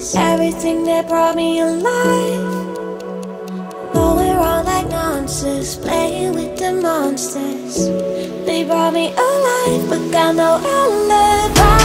Everything that brought me alive. Though we're all like monsters, playing with the monsters. They brought me alive, but got no alibi.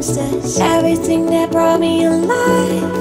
process everything that brought me alive.